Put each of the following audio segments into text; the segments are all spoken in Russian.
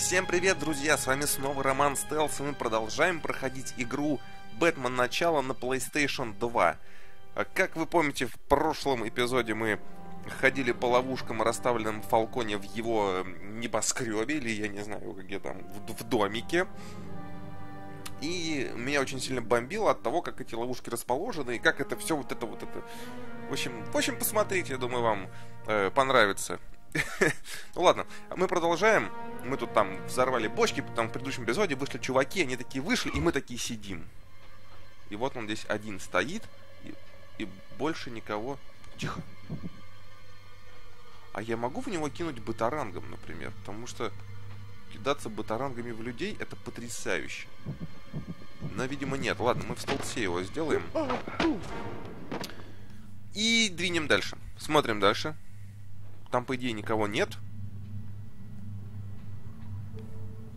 Всем привет, друзья! С вами снова Роман Стелс, и мы продолжаем проходить игру Бэтмен Начало на PlayStation 2. А Как вы помните, в прошлом эпизоде мы ходили по ловушкам, расставленным Фалконе в его небоскребе, или я не знаю, где там, в, в домике. И меня очень сильно бомбило от того, как эти ловушки расположены, и как это все вот это вот это... В общем, в общем, посмотрите, я думаю, вам э, понравится. Ну ладно, мы продолжаем. Мы тут там взорвали бочки, там в предыдущем эпизоде вышли чуваки, они такие вышли, и мы такие сидим. И вот он здесь один стоит, и, и больше никого... Тихо. А я могу в него кинуть батарангом, например? Потому что кидаться батарангами в людей это потрясающе. Но, видимо, нет. Ладно, мы в столбце его сделаем. И двинем дальше. Смотрим дальше. Там, по идее, никого нет.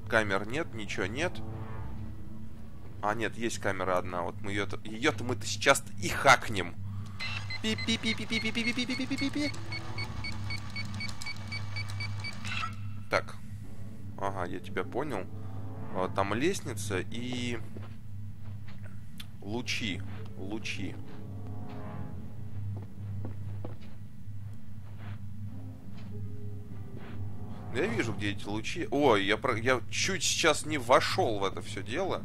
Камер нет, ничего нет. А, нет, есть камера одна. Вот мы ее-то... Ее-то мы-то сейчас и хакнем. Пи-пи-пи-пи-пи-пи-пи-пи-пи-пи-пи. Так. Ага, я тебя понял. Там лестница и... Лучи. Лучи. Я вижу, где эти лучи. Ой, я, про... я чуть сейчас не вошел в это все дело.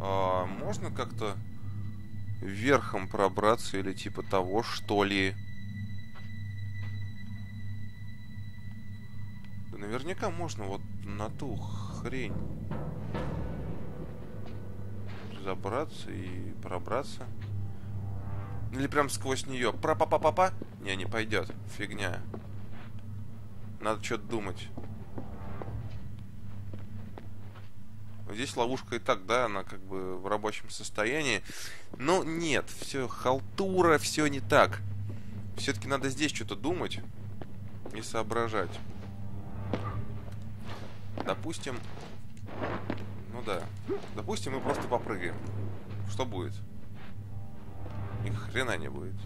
А, можно как-то верхом пробраться или типа того, что ли? Наверняка можно вот на ту хрень забраться и пробраться. Или прям сквозь нее. Пра-па-па-па-па? Не, не пойдет. Фигня. Надо что-то думать. Здесь ловушка и так, да, она как бы в рабочем состоянии. Но нет, все халтура, все не так. Все-таки надо здесь что-то думать и соображать. Допустим... Ну да. Допустим, мы просто попрыгаем. Что будет? Ни хрена не будет.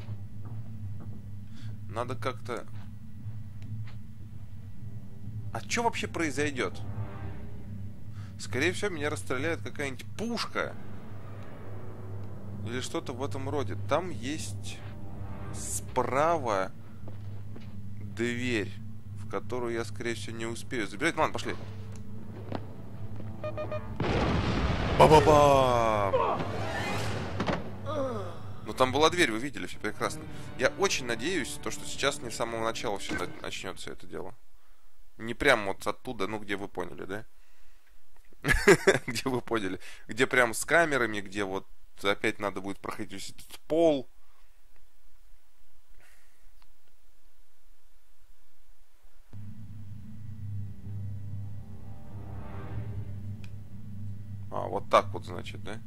Надо как-то а что вообще произойдет? Скорее всего, меня расстреляет какая-нибудь пушка. Или что-то в этом роде. Там есть справа дверь, в которую я, скорее всего, не успею забирать. Ладно, пошли. Ба-ба-ба! Ну там была дверь, вы видели, все прекрасно. Я очень надеюсь, то, что сейчас не с самого начала все начнется это дело. Не прям вот оттуда, ну где вы поняли, да? Где вы поняли. Где прям с камерами, где вот опять надо будет проходить этот пол. А, вот так вот, значит, да?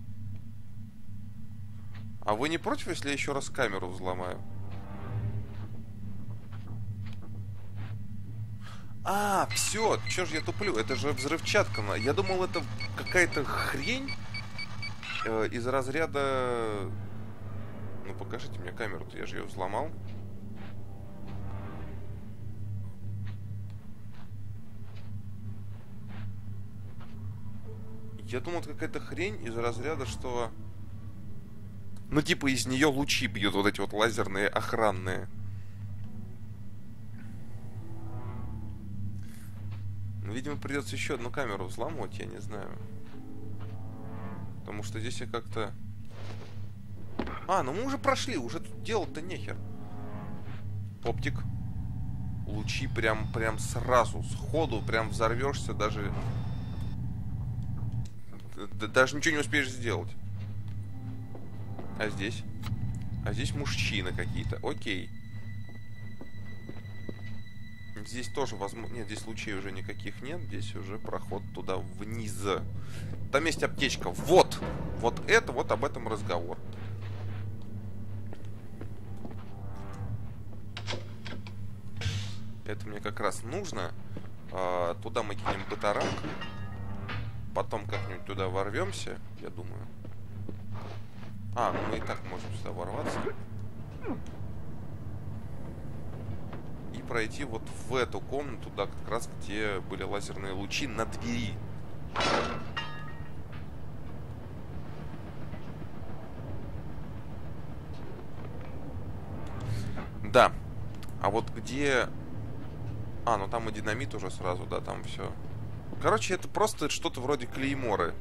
А вы не против, если я еще раз камеру взломаю? А, все, чё ж я туплю? Это же взрывчатка. Я думал, это какая-то хрень э, из разряда... Ну, покажите мне камеру-то, я же ее взломал. Я думал, это какая-то хрень из разряда, что... Ну, типа, из нее лучи бьют вот эти вот лазерные охранные. Ну, видимо, придется еще одну камеру взламывать, я не знаю. Потому что здесь я как-то... А, ну мы уже прошли, уже тут делать-то нехер. Оптик. Лучи прям, прям сразу, сходу, прям взорвешься, даже... Даже ничего не успеешь сделать. А здесь? А здесь мужчины какие-то. Окей. Здесь тоже возможно... Нет, здесь лучей уже никаких нет. Здесь уже проход туда вниз. Там есть аптечка. Вот! Вот это, вот об этом разговор. Это мне как раз нужно. А, туда мы кинем батаранг. Потом как-нибудь туда ворвемся, я думаю. А, ну мы и так можем сюда ворваться пройти вот в эту комнату, да, как раз где были лазерные лучи на двери. Да. А вот где... А, ну там и динамит уже сразу, да, там все. Короче, это просто что-то вроде клейморы.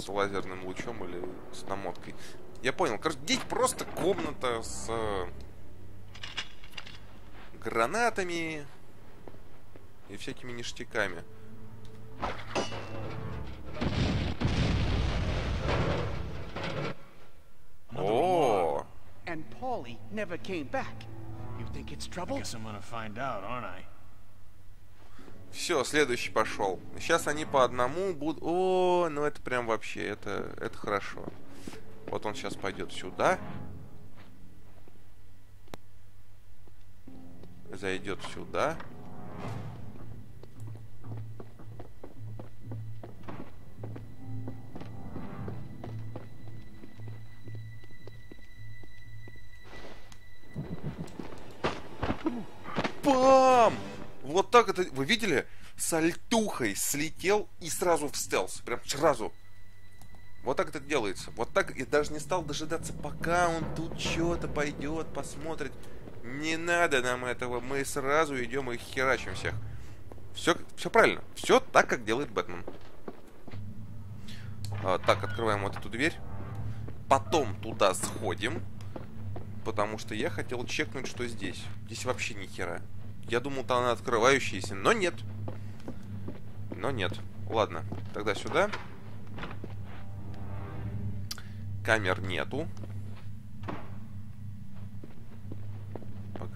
С лазерным лучом или с намоткой. Я понял. Короче, здесь просто комната с э, гранатами и всякими ништяками. О! And Paulie never came back. You think it's trouble? Guess I'm gonna find out, aren't I? Все, следующий пошел. Сейчас они по одному будут... О, ну это прям вообще, это, это хорошо. Вот он сейчас пойдет сюда. Зайдет сюда. Бам! Вот так это... Вы видели? С альтухой слетел и сразу в стелс. Прям сразу. Вот так это делается. Вот так. И даже не стал дожидаться, пока он тут что-то пойдет, посмотрит. Не надо нам этого. Мы сразу идем и херачим всех. Все, все правильно. Все так, как делает Бэтмен. А, так, открываем вот эту дверь. Потом туда сходим. Потому что я хотел чекнуть, что здесь. Здесь вообще ни хера. Я думал, там она открывающаяся, но нет. Но нет. Ладно, тогда сюда. Камер нету.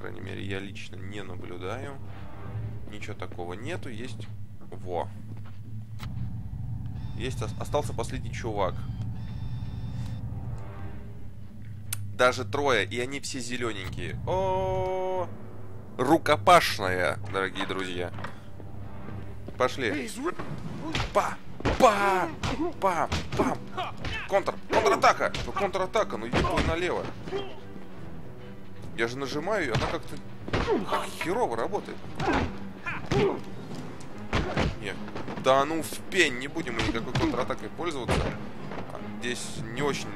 Крайней мере, я лично не наблюдаю. Ничего такого нету. Есть... Во. Есть... Остался последний чувак. Даже трое, и они все зелененькие. О, -о, -о, рукопашная, дорогие друзья. Пошли. Па! Па! Па! Пам! Контр! Контратака! Контратака, ну иди налево. Я же нажимаю, и она как-то херово работает. Нет. Да ну в пень, не будем мы никакой контратакой пользоваться. Здесь не очень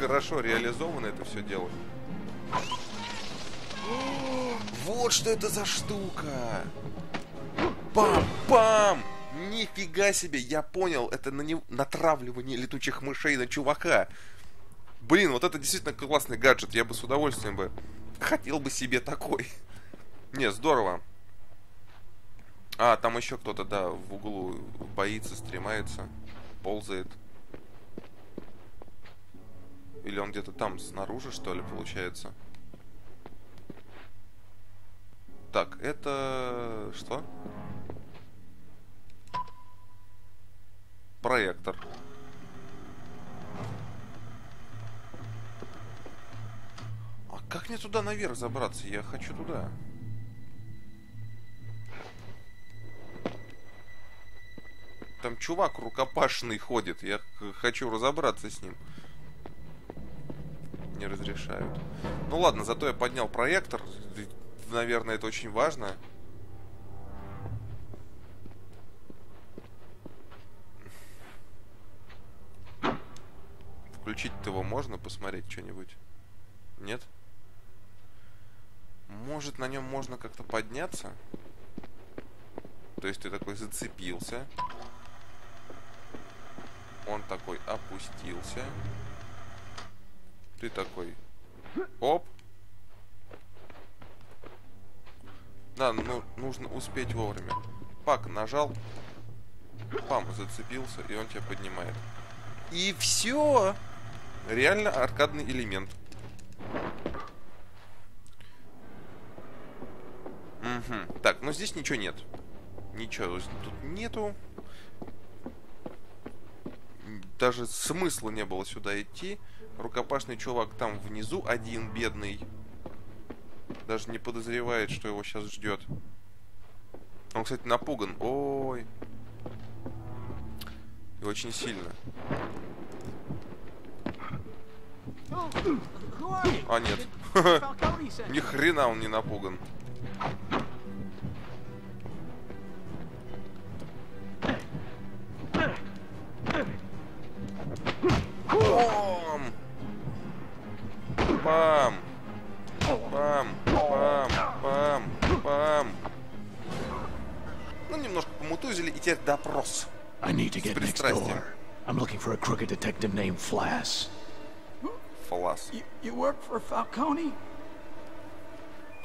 хорошо реализовано это все дело. Вот что это за штука! Пам-пам! Нифига себе, я понял, это на не... натравливание летучих мышей на чувака. Блин, вот это действительно классный гаджет, я бы с удовольствием бы хотел бы себе такой. Не, здорово. А, там еще кто-то, да, в углу боится, стремается, ползает. Или он где-то там снаружи, что ли, получается? Так, это... Что? Проектор. А как мне туда наверх забраться? Я хочу туда. Там чувак рукопашный ходит. Я хочу разобраться с ним. Не разрешают. Ну ладно, зато я поднял проектор наверное, это очень важно. Включить его можно, посмотреть что-нибудь? Нет? Может, на нем можно как-то подняться? То есть ты такой зацепился. Он такой опустился. Ты такой... Оп! Да, ну, нужно успеть вовремя. Пак нажал. Пам, зацепился, и он тебя поднимает. И все! Реально аркадный элемент. Угу. Так, но здесь ничего нет. Ничего тут нету. Даже смысла не было сюда идти. Рукопашный чувак там внизу, один бедный. Даже не подозревает, что его сейчас ждет. Он, кстати, напуган. Ой. И очень сильно. А, нет. Ни хрена он не напуган. Бам! Бам! Бам! Бам! Бам! Бам! Ну, немножко помутузили, и теперь допрос. I need to get next пристрастием. door. I'm looking for a crooked detective named Flass. Флас. You, you work for Falcone?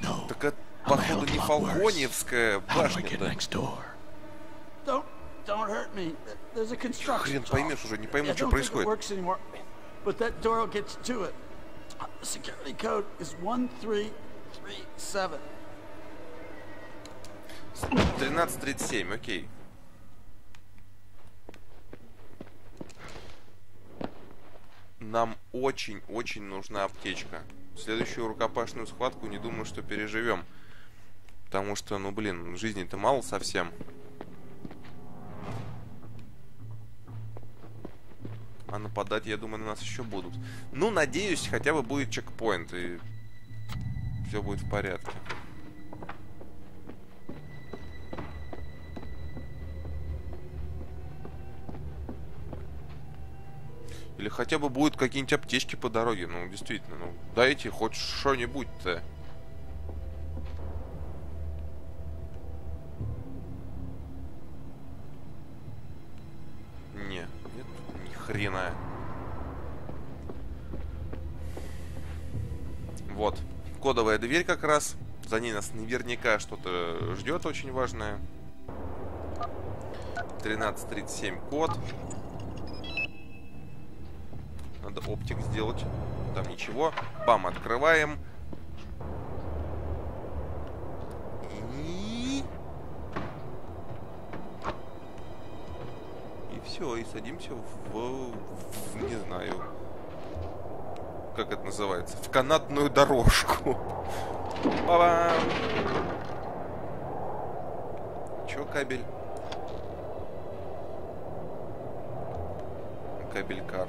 No. Так это, походу, не. Фалконевская How do I get башня-то. next door? Don't don't hurt me. There's a construction. Хрен поймешь уже, не пойму, что происходит. But that door will get you to it. Security code is one three three seven. 13.37, окей. Нам очень-очень нужна аптечка. Следующую рукопашную схватку не думаю, что переживем. Потому что, ну блин, жизни-то мало совсем. А нападать, я думаю, на нас еще будут. Ну, надеюсь, хотя бы будет чекпоинт, и все будет в порядке. Или хотя бы будут какие-нибудь аптечки по дороге. Ну, действительно, ну, дайте хоть что-нибудь-то. Дверь как раз. За ней нас наверняка что-то ждет очень важное. 1337 код. Надо оптик сделать. Там ничего. Бам, открываем. И... И все, и садимся в, в- не знаю, как это называется, в канатную дорожку. Ба-бам! Чё кабель? Кабель кар.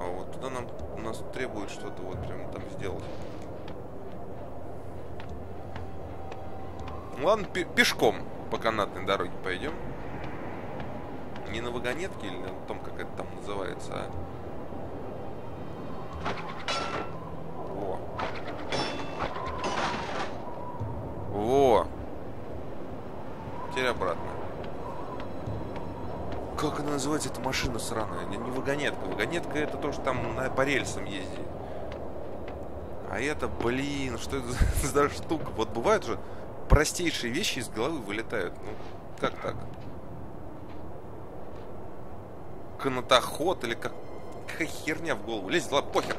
А вот туда нам у нас требует что-то вот прям там сделать. Ладно, пе- пешком по канатной дороге пойдем. Не на вагонетке или на том, как это там называется, а? Во. Во. Теперь обратно. Как она называется, эта машина сраная? Не, не вагонетка. Вагонетка это то, что там на, по рельсам ездит. А это, блин, что это за, за штука? Вот бывают же простейшие вещи из головы вылетают. Ну, как так? Канатоход или как... Какая херня в голову лезет? Ладно, похер.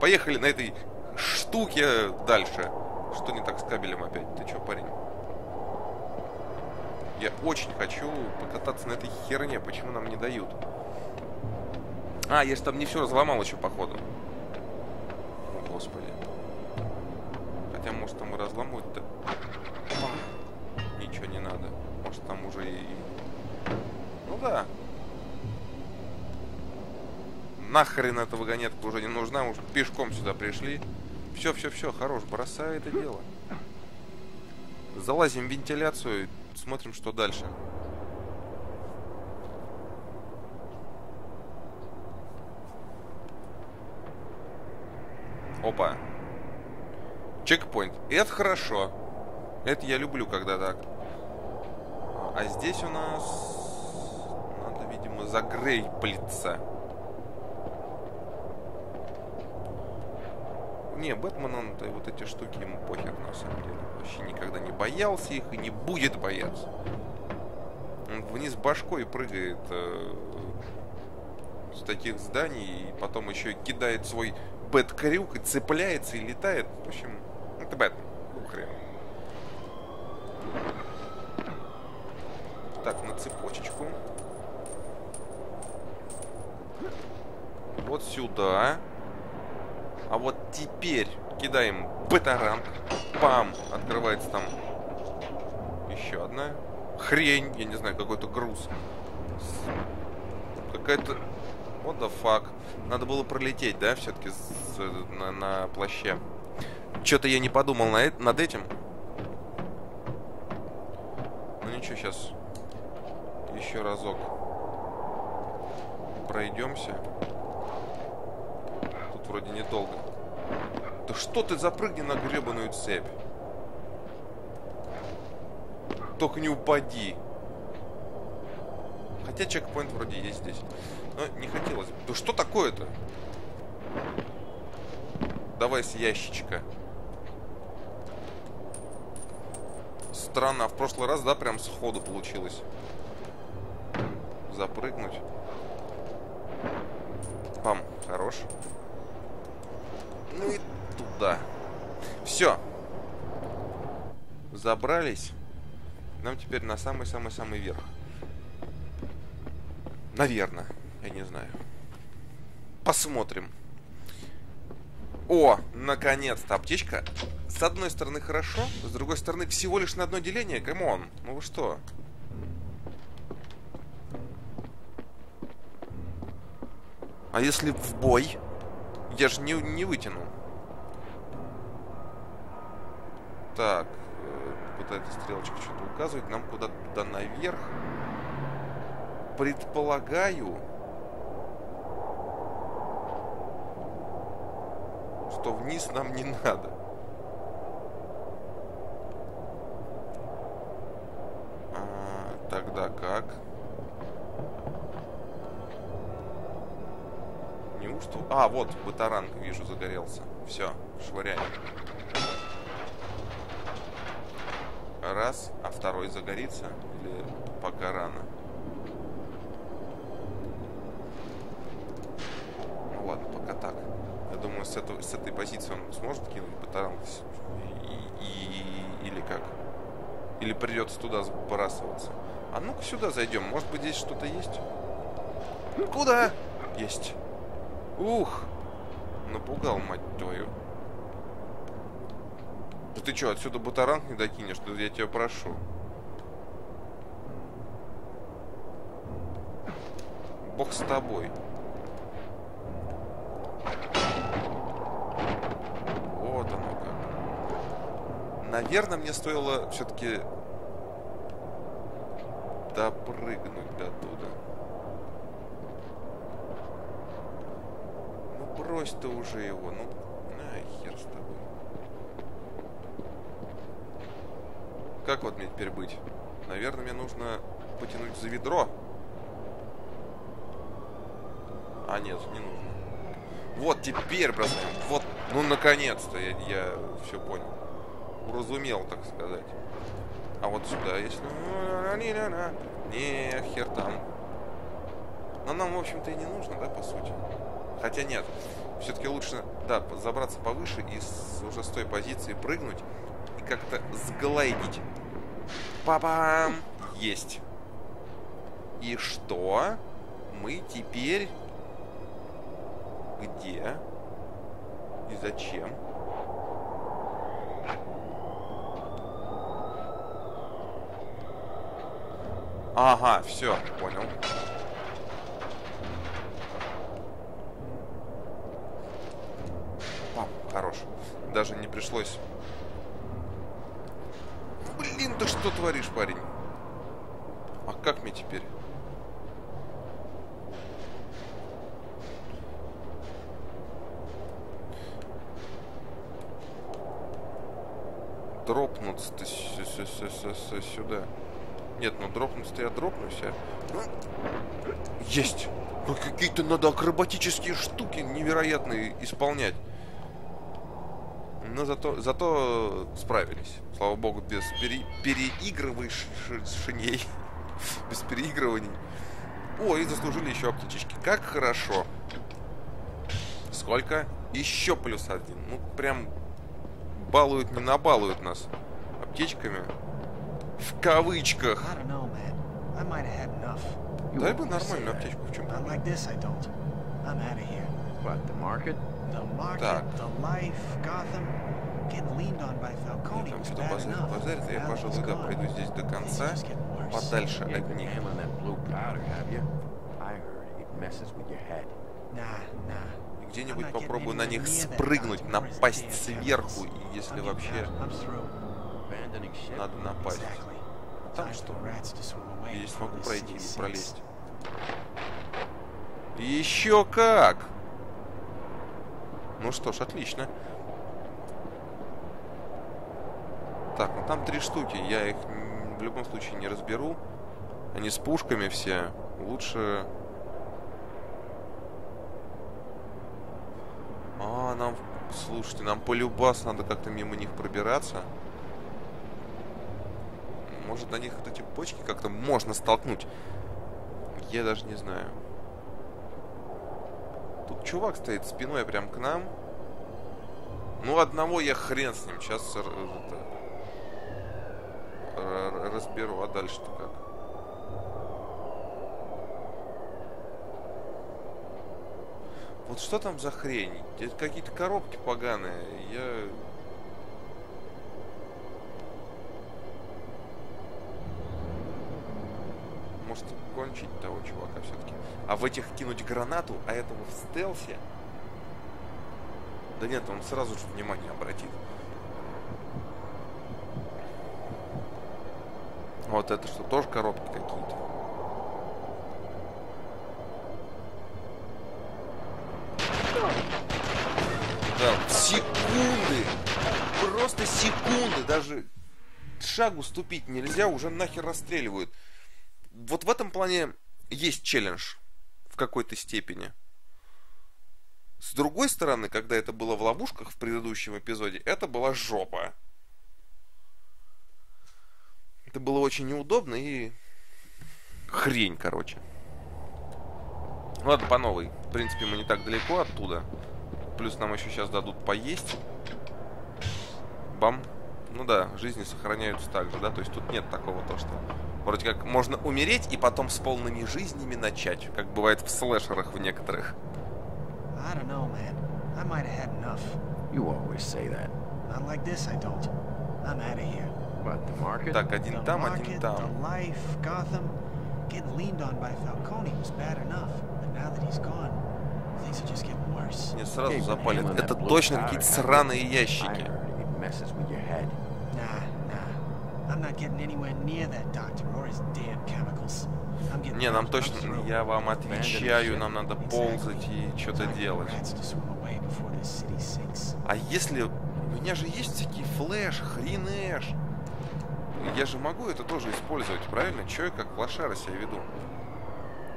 Поехали на этой штуке дальше. Что не так с кабелем опять? Ты чё, парень? Я очень хочу покататься на этой херне. Почему нам не дают? А, я же там не все разломал еще, походу. О, господи. Хотя, может, там и разломать-то. Ничего не надо. Может, там уже и... Ну да. Нахрен эта вагонетка уже не нужна. Уж пешком сюда пришли. Все, все, все, хорош, бросай это дело. Залазим в вентиляцию смотрим, что дальше. Опа. Чекпоинт. Это хорошо. Это я люблю, когда так. А здесь у нас... Надо, видимо, загрейплиться. Не, Бэтмен, он да, вот эти штуки ему похер, на самом деле. Вообще никогда не боялся их и не будет бояться. Он вниз башкой прыгает э, с таких зданий, и потом еще кидает свой бэт-крюк и цепляется и летает. В общем, это Бэтмен. Ну, хрен. Так, на цепочечку. Вот сюда. Теперь кидаем батаранг. Пам! Открывается там еще одна хрень. Я не знаю, какой-то груз. Какая-то... What the fuck? Надо было пролететь, да, все-таки на, на плаще. Что-то я не подумал на, над этим. Ну ничего, сейчас еще разок пройдемся. Тут вроде недолго. Да что ты запрыгни на гребаную цепь? Только не упади. Хотя чекпоинт вроде есть здесь. Но не хотелось. Да что такое-то? Давай с ящичка. Странно, а в прошлый раз, да, прям сходу получилось. Запрыгнуть. Пам, хорош. И туда. Все. Забрались. Нам теперь на самый-самый-самый верх. Наверное. Я не знаю. Посмотрим. О, наконец-то аптечка. С одной стороны хорошо, с другой стороны всего лишь на одно деление. Come on, ну вы что? А если в бой? Я же не, не вытяну. Так, э, куда эта стрелочка что-то указывает. Нам куда-то туда наверх. Предполагаю, что вниз нам не надо. А, тогда как? Неужто... А, вот, батаранг, вижу, загорелся. Все, швыряем. Раз, а второй загорится? Или пока рано? Ну ладно, пока так. Я думаю, с, этого, с этой позиции он сможет кинуть батаранг? И, и, или как? Или придется туда сбрасываться? А ну-ка сюда зайдем. Может быть, здесь что-то есть? Ну, куда? Есть. Ух! Напугал, мать твою. Ты что, отсюда бутаранг не докинешь? Да я тебя прошу. Бог с тобой. Вот оно как. Наверное, мне стоило все-таки допрыгнуть до туда. Ну брось ты уже его, ну на хер с тобой. Как вот мне теперь быть? Наверное, мне нужно потянуть за ведро. А, нет, не нужно. Вот, теперь бросаем. Вот, ну, наконец-то я, я все понял. Уразумел, так сказать. А вот сюда, если... Не, хер там. Но нам, в общем-то, и не нужно, да, по сути? Хотя нет. Все-таки лучше, да, забраться повыше и с, уже с той позиции прыгнуть как-то сглайдить. Папам! Есть. И что? Мы теперь... Где? И зачем? Ага, все, понял. Пам, хорош. Даже не пришлось Блин, да что творишь, парень? А как мне теперь? Дропнуться сюда. Нет, ну дропнуться я дропнусь, а... Есть! Ну, какие-то надо акробатические штуки невероятные исполнять. Но зато, зато справились. Слава богу, без пере, переигрываний. без переигрываний. О, и заслужили еще аптечечки. Как хорошо. Сколько? Еще плюс один. Ну, прям балуют, не набалуют нас аптечками. В кавычках. Дай бы нормальную аптечку, в чем проблема? Так. Там что-то базарит, базарит, я, пожалуй, да, пройду здесь до конца, подальше от них. И где-нибудь попробую на них спрыгнуть, напасть сверху, и если вообще надо напасть. Там что? Я здесь могу пройти sinks. пролезть? Еще как! Ну что ж, отлично. Так, ну там три штуки. Я их в любом случае не разберу. Они с пушками все. Лучше... А, нам... Слушайте, нам полюбас надо как-то мимо них пробираться. Может, на них вот эти бочки как-то можно столкнуть. Я даже не знаю. Тут чувак стоит спиной прям к нам. Ну, одного я хрен с ним. Сейчас разберу. А дальше-то как? Вот что там за хрень? Это какие-то коробки поганые. Я... Может, кончить того чувака все-таки. А в этих кинуть гранату, а этого в стелсе? Да нет, он сразу же внимание обратит. Вот это что, тоже коробки какие-то? Да, секунды! Просто секунды! Даже шагу ступить нельзя, уже нахер расстреливают. Вот в этом плане есть челлендж какой-то степени. С другой стороны, когда это было в ловушках в предыдущем эпизоде, это была жопа. Это было очень неудобно и хрень, короче. Ладно, по новой. В принципе, мы не так далеко оттуда. Плюс нам еще сейчас дадут поесть. Бам. Ну да, жизни сохраняются так же, да? То есть тут нет такого то, что вроде как можно умереть и потом с полными жизнями начать, как бывает в слэшерах в некоторых. I don't know, man. I might have had enough. You always say that. Not like this, I don't. I'm out of here. But the market? Так, один The там, один там. the life, Gotham. Getting leaned on by Falcone was bad enough, but now that he's gone, things are just getting worse. Мне сразу запалит. Это точно какие-то сраные ящики. heard it messes with your head. Nah, nah. I'm not getting anywhere near that doctor or his damn chemicals. I'm getting Не, нам точно, я вам отвечаю, нам надо ползать и что-то делать. А если... У меня же есть всякие флеш, хренэш. Я же могу это тоже использовать, правильно? Че я как лошара себя веду?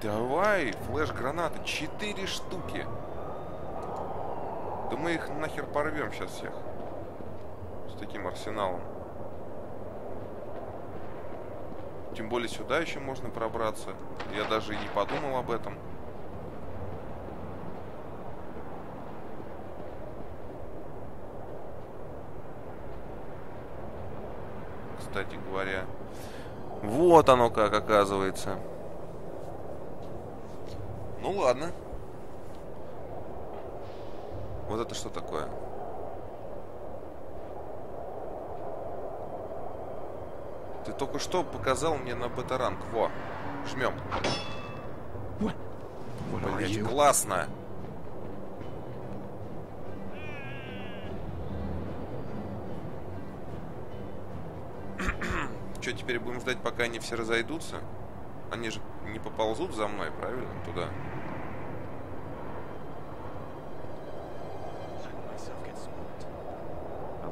Давай, флеш-гранаты, четыре штуки. Да мы их нахер порвем сейчас всех. С таким арсеналом. Тем более сюда еще можно пробраться. Я даже и не подумал об этом. Кстати говоря. Вот оно как оказывается. Ну ладно. Вот это что такое? Ты только что показал мне на бета-ранг. Во, жмем. Блять, классно. Что, теперь будем ждать, пока они все разойдутся? Они же не поползут за мной, правильно, туда?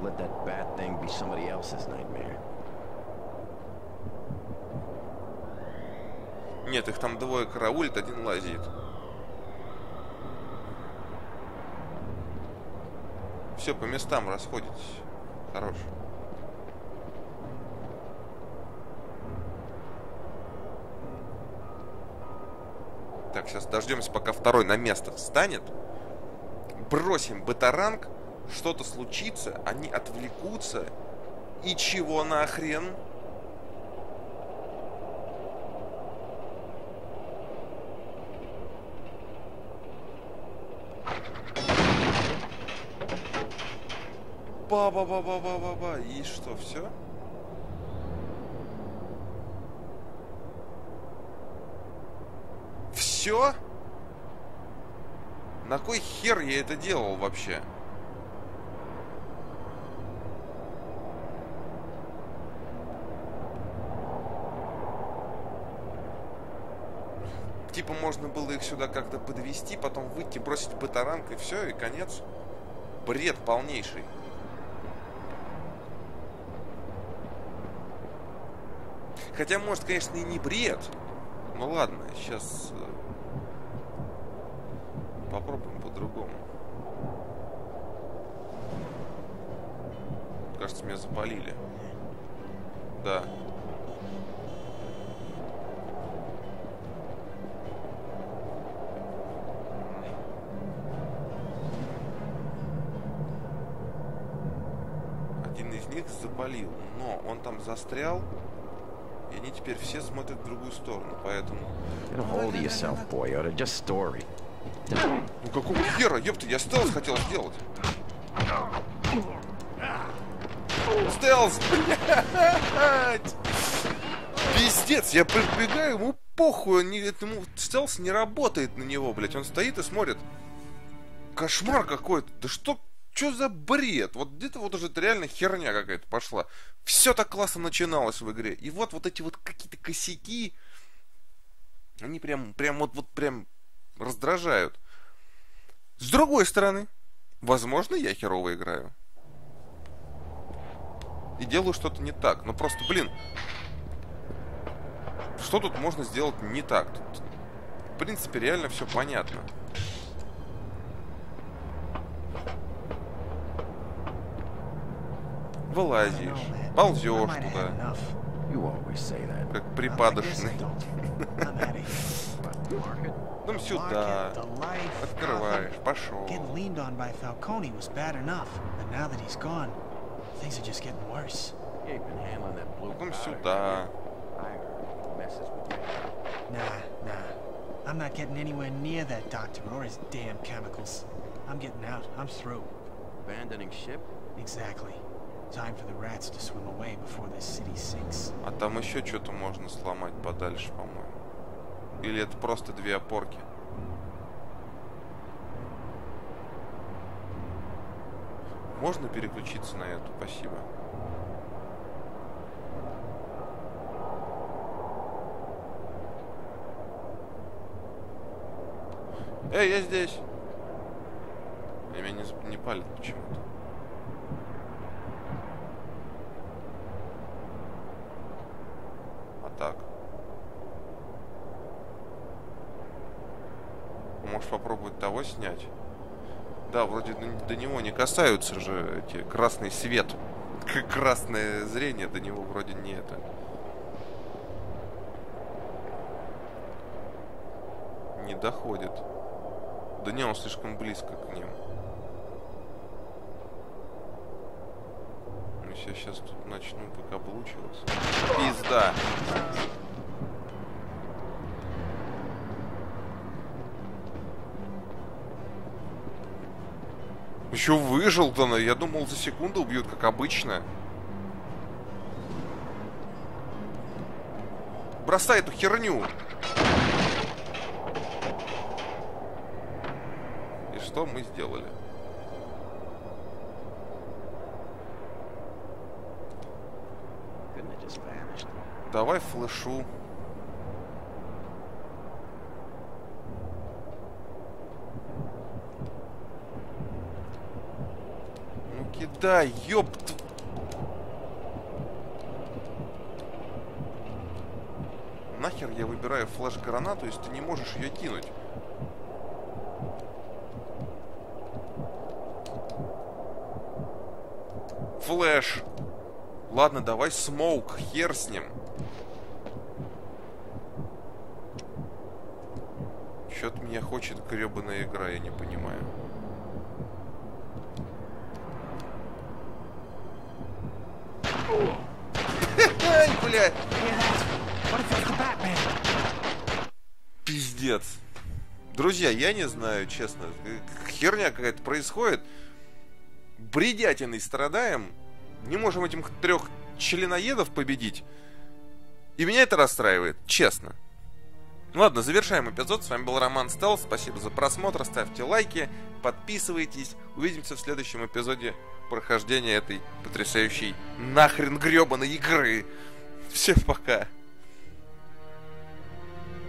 Let that bad thing be somebody else's nightmare. Нет, их там двое караулит, один лазит. Все, по местам расходитесь. Хорош. Так, сейчас дождемся, пока второй на место встанет. Бросим бетаранг, что-то случится, они отвлекутся. И чего нахрен? Ба-ба-ба-ба-ба-ба-ба. И что, все? Все? На кой хер я это делал вообще? Типа можно было их сюда как-то подвести, потом выйти, бросить батаранг и все, и конец. Бред полнейший. Хотя, может, конечно, и не бред. Ну ладно, сейчас э, попробуем по-другому. Кажется, меня запалили. Да. Один из них заболел, но он там застрял, и они теперь все смотрят в другую сторону, поэтому... Get a hold of yourself, boy. Or just story. Ну какого хера, ёпта, я стелс хотел сделать. Стелс, блядь! Пиздец, я прибегаю, ему похуй, он не, ему стелс не работает на него, блядь. Он стоит и смотрит. Кошмар какой-то. Да что, что за бред? Вот где-то вот уже реально херня какая-то пошла. Все так классно начиналось в игре. И вот вот эти вот какие-то косяки, они прям, прям вот, вот прям раздражают. С другой стороны, возможно, я херово играю. И делаю что-то не так. Но просто, блин, что тут можно сделать не так? Тут, в принципе, реально все понятно. of here. But market? Ну The сюда, market, the life, открываешь, Gotham. пошел. Getting leaned on by Falcone was bad enough, but now that he's gone, things are just getting worse. You ain't been handling that blue Потом powder, сюда. have you? I heard it messes with you. Nah, nah. I'm not getting anywhere near that doctor or his damn chemicals. I'm getting out. I'm through. Abandoning ship? Exactly. А там еще что-то можно сломать подальше, по-моему. Или это просто две опорки? Можно переключиться на эту? Спасибо. Эй, я здесь! И меня не, не палит почему-то. А так. Можешь попробовать того снять? Да, вроде до него не касаются же эти красный свет. К- Красное зрение до него вроде не это. Не доходит. Да не, он слишком близко к ним. Ну, я сейчас тут начну покаблучиваться. Пизда. Еще выжил-то, на- я думал, за секунду убьют, как обычно. Бросай эту херню. И что мы сделали? Давай флешу. Кидай, ёпт. Нахер я выбираю флеш-гранату, если ты не можешь ее кинуть? Флэш. Ладно, давай смоук, хер с ним. Чё-то меня хочет гребаная игра, я не понимаю. Ай, Batman? Пиздец. Друзья, я не знаю, честно. Херня какая-то происходит. Бредятиной страдаем. Не можем этих трех членоедов победить. И меня это расстраивает, честно. Ладно, завершаем эпизод. С вами был Роман Стелс. Спасибо за просмотр. Ставьте лайки, подписывайтесь. Увидимся в следующем эпизоде прохождения этой потрясающей нахрен гребаной игры. Всем пока.